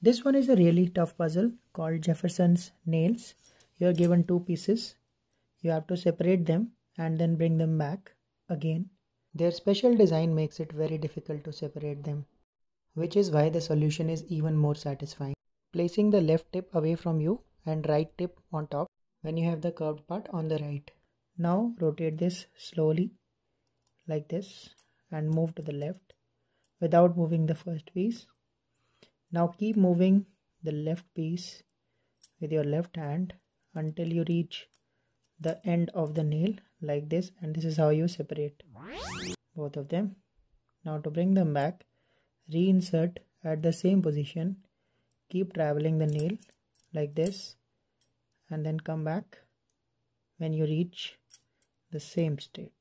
This one is a really tough puzzle called Jefferson's nails. You are given two pieces. You have to separate them and then bring them back again. Their special design makes it very difficult to separate them, which is why the solution is even more satisfying. Placing the left tip away from you and right tip on top when you have the curved part on the right. Now rotate this slowly like this and move to the left without moving the first piece. Now keep moving the left piece with your left hand until you reach the end of the nail like this and this is how you separate both of them. Now to bring them back, reinsert at the same position, keep traveling the nail like this and then come back when you reach the same state.